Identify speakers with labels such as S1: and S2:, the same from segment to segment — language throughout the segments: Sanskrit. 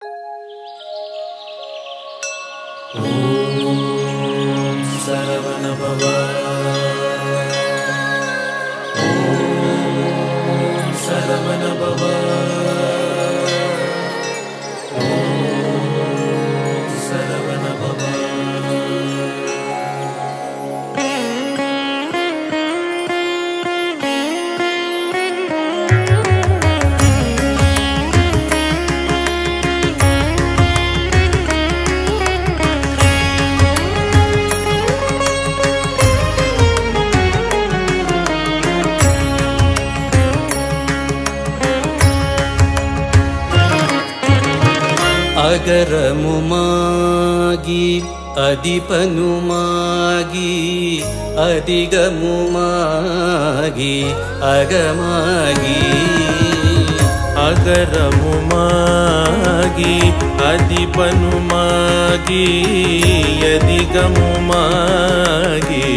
S1: ॐ
S2: अगरमुगी अधिपनुमागी अधिगमगी अगमागी।
S1: अगरमगी अधिपनुमागी अधिगमगी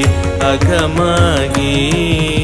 S1: अगमागी।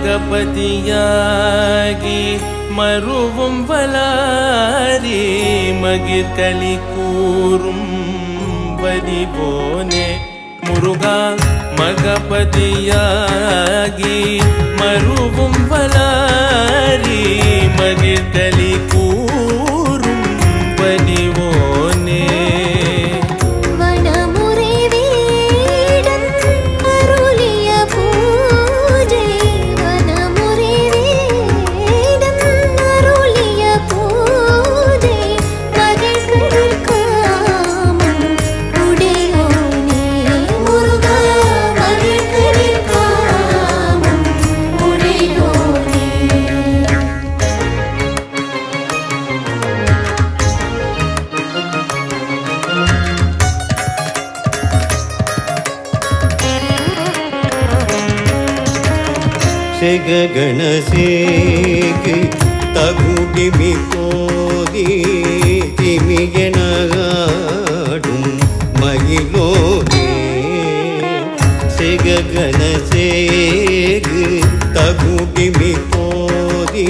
S1: ಮಾರ್ಗಪತಿಯಾಗಿ മറുവും വലാരി മകിർ കളി കൂറും വരിപോനെ മുരുക മകപതിയാകി മറുവും വലാരി മകിർ
S3: செகணசேக்கு தகுடிமி போதி திமிகனகாடும் மகிழோதே செகணசேக்கு தகுடிமி போதி